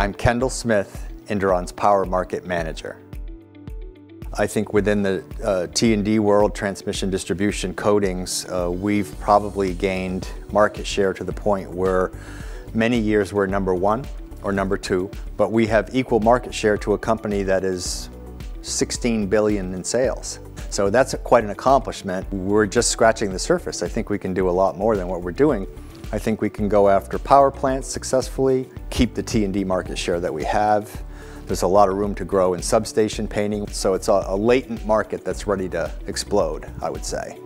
I'm Kendall Smith, Induron's Power Market Manager. I think within the uh, T&D world, transmission distribution coatings, uh, we've probably gained market share to the point where many years we're number one or number two, but we have equal market share to a company that is 16 billion in sales. So that's quite an accomplishment. We're just scratching the surface. I think we can do a lot more than what we're doing. I think we can go after power plants successfully, keep the T&D market share that we have. There's a lot of room to grow in substation painting, so it's a, latent market that's ready to explode, I would say.